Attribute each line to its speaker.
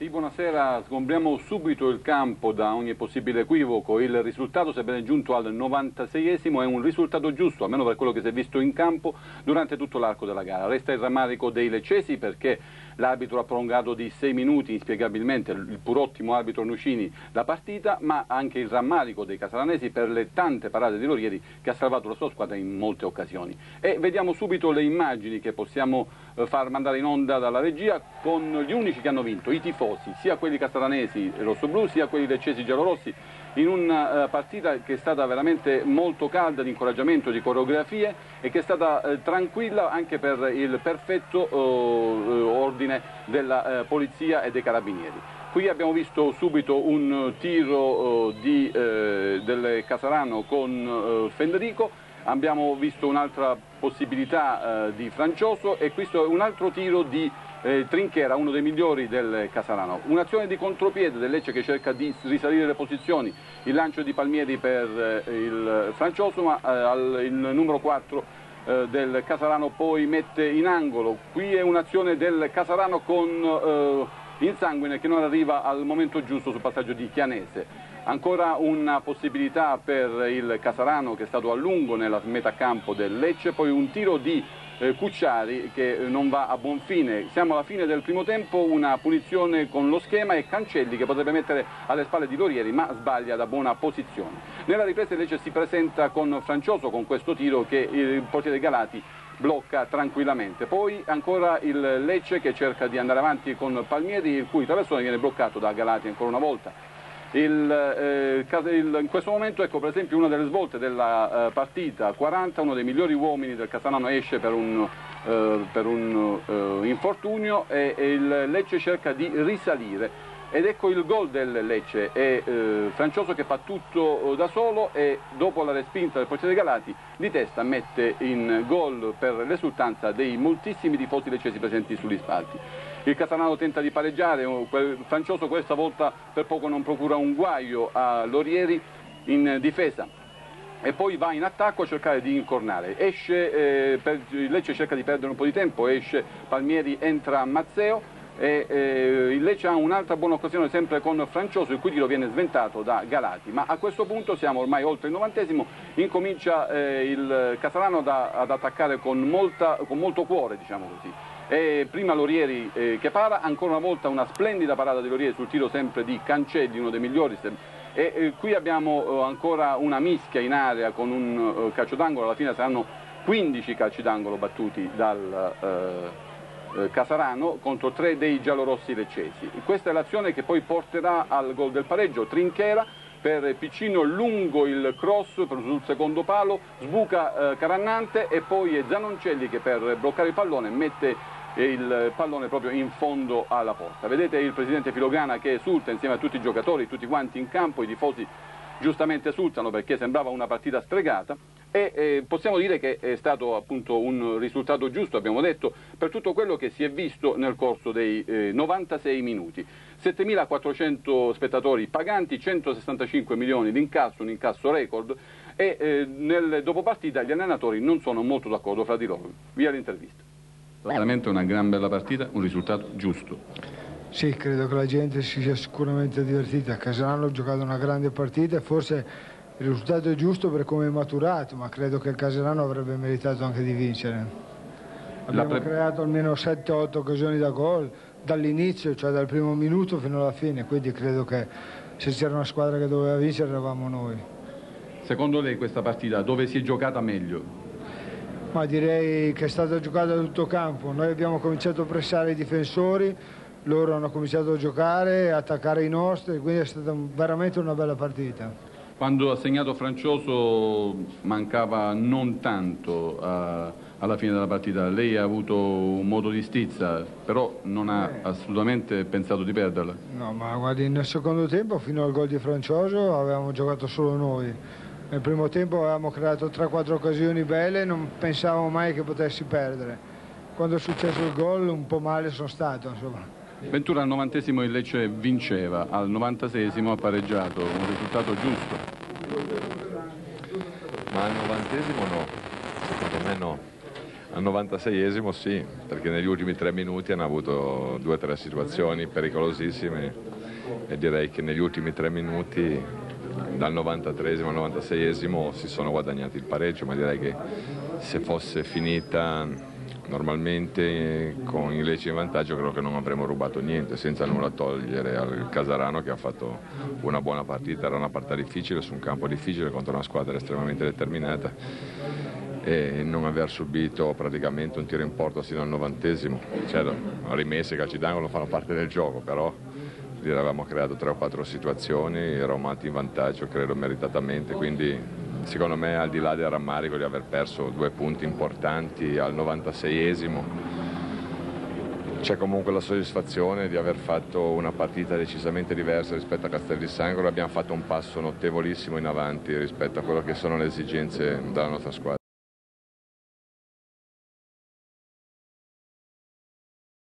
Speaker 1: Sì, buonasera. Sgombriamo subito il campo da ogni possibile equivoco. Il risultato, sebbene giunto al 96esimo, è un risultato giusto, almeno per quello che si è visto in campo durante tutto l'arco della gara. Resta il rammarico dei leccesi perché l'arbitro ha prolungato di sei minuti, inspiegabilmente, il pur ottimo arbitro Nucini, la partita, ma anche il rammarico dei casalanesi per le tante parate di Lorieri che ha salvato la sua squadra in molte occasioni. E vediamo subito le immagini che possiamo eh, far mandare in onda dalla regia con gli unici che hanno vinto, i tifosi, sia quelli casalanesi rossoblù, sia quelli leccesi giallorossi, in una uh, partita che è stata veramente molto calda di incoraggiamento, di coreografie e che è stata uh, tranquilla anche per il perfetto uh, ordine della polizia e dei carabinieri. Qui abbiamo visto subito un tiro di, del Casarano con Federico, abbiamo visto un'altra possibilità di Francioso e questo è un altro tiro di eh, Trinchera, uno dei migliori del Casarano. Un'azione di contropiede del Lecce che cerca di risalire le posizioni, il lancio di Palmieri per eh, il Francioso, ma eh, al, il numero 4 eh, del Casarano poi mette in angolo. Qui è un'azione del Casarano con eh, Insanguine che non arriva al momento giusto sul passaggio di Chianese. Ancora una possibilità per il Casarano che è stato a lungo nella metà campo del Lecce, poi un tiro di Cucciari che non va a buon fine. Siamo alla fine del primo tempo, una punizione con lo schema e Cancelli che potrebbe mettere alle spalle di Lorieri ma sbaglia da buona posizione. Nella ripresa invece si presenta con Francioso con questo tiro che il portiere Galati blocca tranquillamente. Poi ancora il Lecce che cerca di andare avanti con Palmieri il cui traversone viene bloccato da Galati ancora una volta. Il, eh, il, in questo momento ecco per esempio una delle svolte della eh, partita 40, uno dei migliori uomini del Casanano esce per un, eh, per un eh, infortunio e, e, il Lecce cerca di risalire ed ecco il gol del Lecce, è eh, Francioso che fa tutto eh, da solo e dopo la respinta del portiere Galati di testa mette in gol per l'esultanza dei moltissimi tifosi leccesi presenti sugli spalti. Il Catanano tenta di pareggiare, Francioso questa volta per poco non procura un guaio a Lorieri in difesa e poi va in attacco a cercare di incornare. Esce, eh, per, Lecce cerca di perdere un po' di tempo, esce Palmieri, entra Mazzeo e eh, il Lecce ha un'altra buona occasione sempre con Francioso il cui tiro viene sventato da Galati ma a questo punto siamo ormai oltre il novantesimo incomincia eh, il Catalano da, ad attaccare con, molta, con molto cuore diciamo così e prima Lorieri eh, che para, ancora una volta una splendida parata di Lorieri sul tiro sempre di Cancelli, uno dei migliori. E qui abbiamo eh, ancora una mischia in area con un eh, calcio d'angolo, alla fine saranno 15 calci d'angolo battuti dal eh, Casarano contro tre dei giallorossi leccesi. Questa è l'azione che poi porterà al gol del pareggio, Trinchera per Piccino lungo il cross sul secondo palo, sbuca eh, Carannante e poi è Zanoncelli che per bloccare il pallone mette il pallone proprio in fondo alla porta. Vedete il presidente Filogana che esulta insieme a tutti i giocatori, tutti quanti in campo, i tifosi giustamente esultano perché sembrava una partita stregata e eh, possiamo dire che è stato appunto un risultato giusto, abbiamo detto, per tutto quello che si è visto nel corso dei eh, 96 minuti. 7.400 spettatori paganti, 165 milioni di incasso, un incasso record e eh, nel dopopartita gli allenatori non sono molto d'accordo fra di loro. Via l'intervista. Veramente una gran bella partita, un risultato giusto.
Speaker 2: Sì, credo che la gente si sia sicuramente divertita. Casalano ha giocato una grande partita e forse il risultato è giusto per come è maturato, ma credo che il Casalano avrebbe meritato anche di vincere. Abbiamo creato almeno 7-8 occasioni da gol dall'inizio, cioè dal primo minuto fino alla fine, quindi credo che se c'era una squadra che doveva vincere eravamo noi.
Speaker 1: Secondo lei questa partita dove si è giocata meglio?
Speaker 2: Ma direi che è stata giocata a tutto campo. Noi abbiamo cominciato a pressare i difensori, loro hanno cominciato a giocare, a attaccare i nostri, quindi è stata veramente una bella partita.
Speaker 1: Quando ha segnato Francioso mancava non tanto a, alla fine della partita, lei ha avuto un modo di stizza, però non ha eh. assolutamente pensato di perderla.
Speaker 2: No, ma guardi, nel secondo tempo fino al gol di Francioso avevamo giocato solo noi nel primo tempo avevamo creato 3-4 occasioni belle non pensavamo mai che potessi perdere. Quando è successo il gol un po' male sono stato. Insomma.
Speaker 1: Ventura al novantesimo il Lecce vinceva, al novantasesimo ha pareggiato, un risultato giusto.
Speaker 3: Ma al novantesimo no, secondo me no. Al 96esimo sì, perché negli ultimi tre minuti hanno avuto due o tre situazioni pericolosissime e direi che negli ultimi tre minuti dal 93esimo al 96esimo si sono guadagnati il pareggio, ma direi che se fosse finita normalmente con i Lecce in vantaggio credo che non avremmo rubato niente, senza nulla togliere al Casarano che ha fatto una buona partita, era una partita difficile su un campo difficile contro una squadra estremamente determinata e non aver subito praticamente un tiro in porta sino al novantesimo. Certo, rimesse, calci d'angolo fanno parte del gioco, però avevamo creato tre o quattro situazioni, eravamo in vantaggio, credo meritatamente, quindi secondo me al di là del rammarico di aver perso due punti importanti al 96esimo, c'è comunque la soddisfazione di aver fatto una partita decisamente diversa rispetto a Castel di Sangro, abbiamo fatto un passo notevolissimo in avanti rispetto a quello che sono le esigenze della nostra squadra.